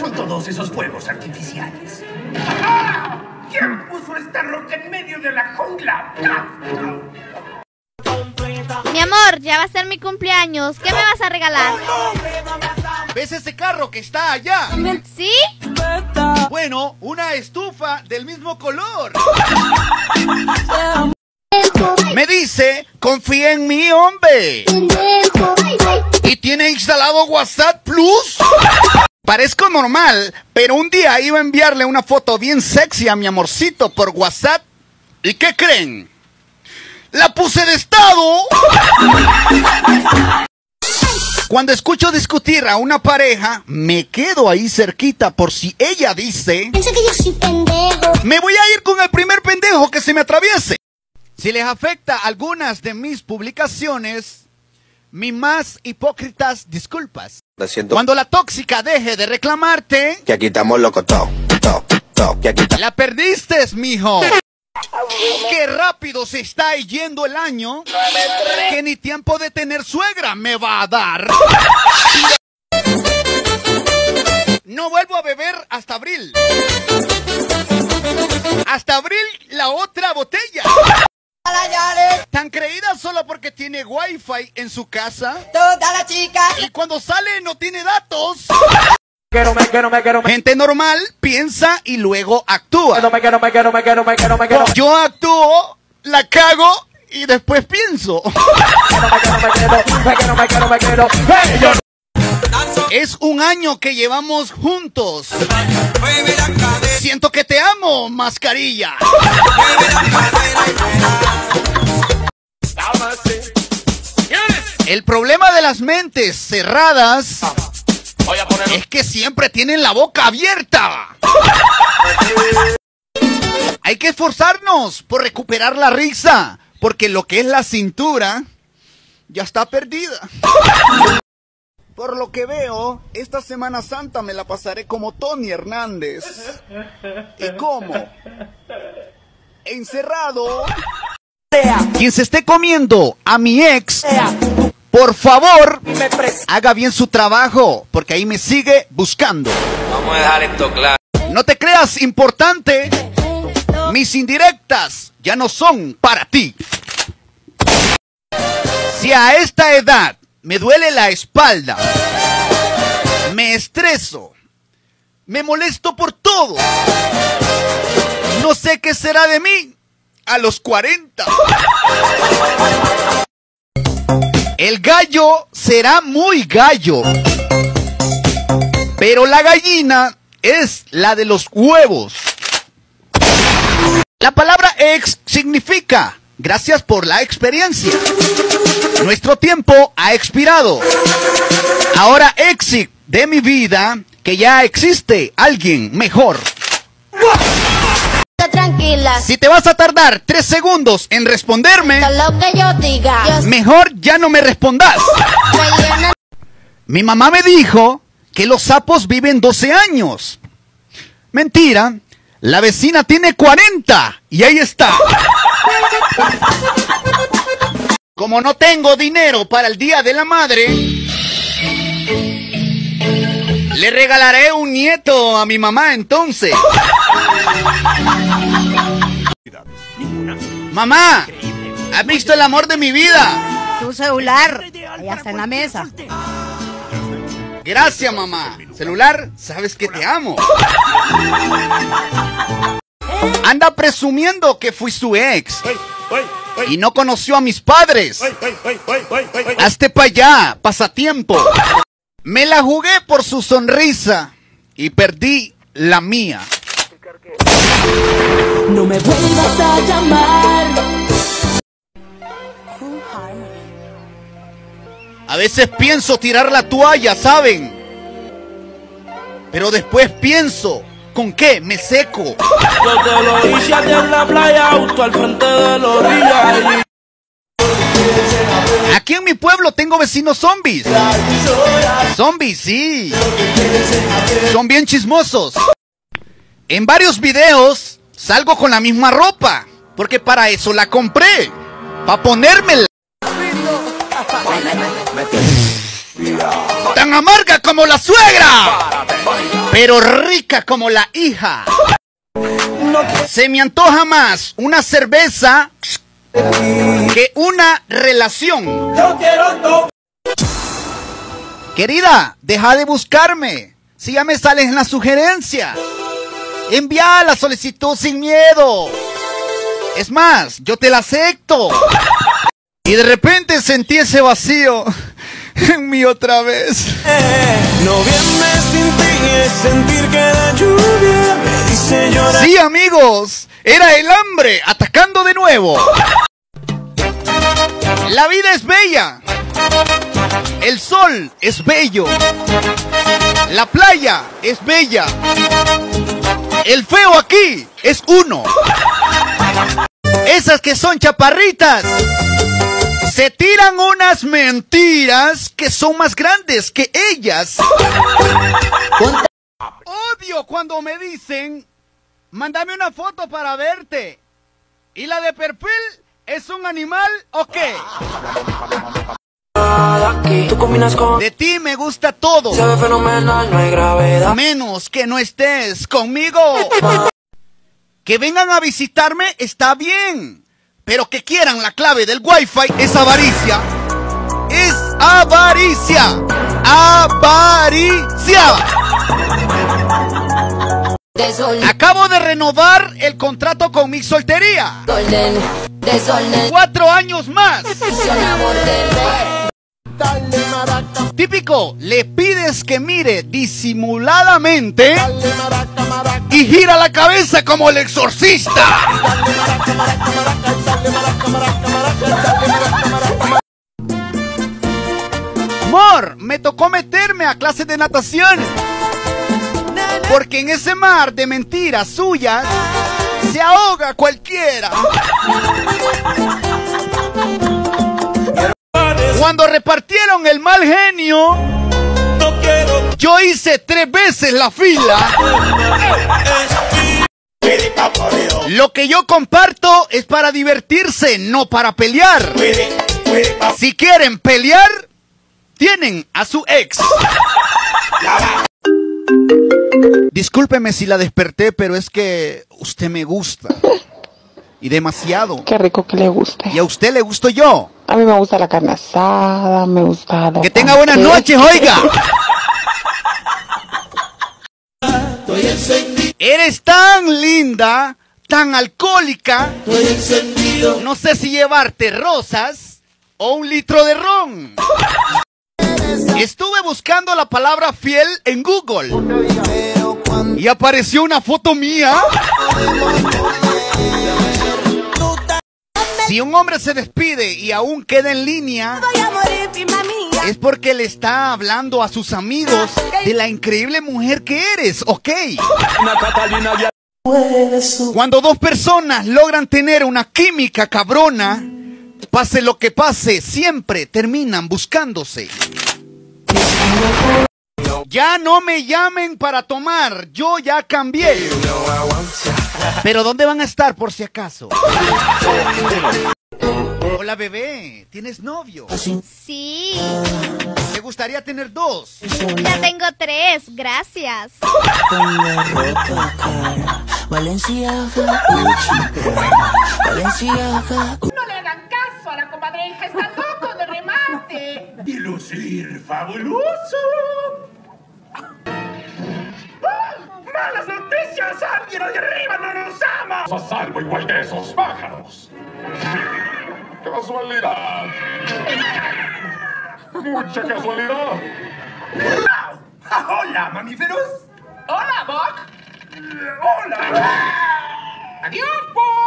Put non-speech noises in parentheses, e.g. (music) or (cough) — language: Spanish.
son todos esos fuegos artificiales? ¡Ah! ¿Quién puso esta roca en medio de la jungla? Mi amor, ya va a ser mi cumpleaños. ¿Qué me vas a regalar? ¿Ves ese carro que está allá? ¿Sí? Bueno, una estufa del mismo color. Me dice, confía en mí, hombre. ¿Y tiene instalado WhatsApp Plus? Parezco normal, pero un día iba a enviarle una foto bien sexy a mi amorcito por WhatsApp. ¿Y qué creen? ¡La puse de estado! Cuando escucho discutir a una pareja, me quedo ahí cerquita por si ella dice... Piensa que yo soy pendejo. Me voy a ir con el primer pendejo que se me atraviese. Si les afecta algunas de mis publicaciones, mis más hipócritas disculpas. Siento. Cuando la tóxica deje de reclamarte, Que aquí estamos locos, to, to, to, que aquí la perdiste, mijo. Qué rápido se está yendo el año que ni tiempo de tener suegra me va a dar. No vuelvo a beber hasta abril. Hasta abril la otra botella. Tan creída solo porque tiene wifi en su casa. Toda la chica. Y cuando sale no tiene datos. Quiero, me quiero, me quiero, me Gente normal piensa y luego actúa. quiero, me quiero, me quiero, me quiero, me quiero, me quiero. Yo actúo, la cago y después pienso. Es un año que llevamos juntos. Siento que te amo, mascarilla. El problema de las mentes cerradas es que siempre tienen la boca abierta. Hay que esforzarnos por recuperar la risa, porque lo que es la cintura ya está perdida. Por lo que veo, esta Semana Santa me la pasaré como Tony Hernández. ¿Y cómo? Encerrado. Quien se esté comiendo a mi ex, por favor, haga bien su trabajo, porque ahí me sigue buscando. Vamos a dejar esto claro. No te creas importante. Mis indirectas ya no son para ti. Si a esta edad me duele la espalda, me estreso, me molesto por todo, no sé qué será de mí a los 40. El gallo será muy gallo, pero la gallina es la de los huevos. La palabra ex significa gracias por la experiencia. Nuestro tiempo ha expirado. Ahora exit de mi vida que ya existe alguien mejor. Tranquila. Si te vas a tardar tres segundos en responderme, Lo que yo diga. Yo mejor ya no me respondas. Mi mamá me dijo que los sapos viven 12 años. Mentira. La vecina tiene 40 y ahí está. Como no tengo dinero para el Día de la Madre, le regalaré un nieto a mi mamá entonces. Mamá, ¿has visto el amor de mi vida? Tu celular, allá está en la mesa. Gracias, mamá. Celular, sabes que te amo. Anda presumiendo que fui su ex y no conoció a mis padres. Hazte para allá, pasatiempo. Me la jugué por su sonrisa y perdí la mía. No me vuelvas a llamar. A veces pienso tirar la toalla, ¿saben? Pero después pienso, ¿con qué me seco? La playa, auto al frente de la orilla. Aquí en mi pueblo tengo vecinos zombies. Zombies, sí. Son bien chismosos. En varios videos salgo con la misma ropa. Porque para eso la compré. Para ponérmela. Tan amarga como la suegra. Pero rica como la hija. Se me antoja más una cerveza que una relación. Querida, deja de buscarme. Si ya me sales en la sugerencia. Envía la solicitud sin miedo. Es más, yo te la acepto. Y de repente sentí ese vacío en mí otra vez. Noviembre Sí, amigos, era el hambre atacando de nuevo. La vida es bella. El sol es bello. La playa es bella. El feo aquí es uno. Esas que son chaparritas. Se tiran unas mentiras que son más grandes que ellas. Odio cuando me dicen, mándame una foto para verte. ¿Y la de perfil es un animal o qué? De ti me gusta todo, Se ve fenomenal, no hay gravedad. menos que no estés conmigo. (laughs) Que vengan a visitarme está bien, pero que quieran la clave del wifi es avaricia. Es avaricia. Avaricia. Acabo de renovar el contrato con mi soltería. desorden, Cuatro años más. Típico, le pides que mire disimuladamente y gira la cabeza como el exorcista. Amor, me tocó meterme a clases de natación. Porque en ese mar de mentiras suyas se ahoga cualquiera. Cuando repartieron el mal genio, yo hice tres veces la fila. Lo que yo comparto es para divertirse, no para pelear. Si quieren pelear, tienen a su ex. Discúlpeme si la desperté, pero es que usted me gusta. Y demasiado. Qué rico que le guste. Y a usted le gusto yo. A mí me gusta la carne asada, me gusta... la Que tenga buenas noches, oiga. (laughs) Eres tan linda, tan alcohólica. No sé si llevarte rosas o un litro de ron. Estuve buscando la palabra fiel en Google. Y apareció una foto mía. Si un hombre se despide y aún queda en línea, es porque le está hablando a sus amigos de la increíble mujer que eres, ¿ok? Cuando dos personas logran tener una química cabrona, pase lo que pase, siempre terminan buscándose. Ya no me llamen para tomar, yo ya cambié. Pero ¿dónde van a estar por si acaso? Hola bebé, ¿tienes novio? Sí, ¿Te gustaría tener dos? ya tengo tres, gracias. No le hagan caso a la comadreja, está loco de remate. Y lucir fabuloso. ¡Ah! ¡Malas noticias! ¡Alguien allá arriba no nos ama! a salvo igual que esos pájaros. Casualidad. Mucha casualidad. ¡Hola, mamíferos! ¡Hola, Buck! ¡Hola! ¡Adiós, Buck!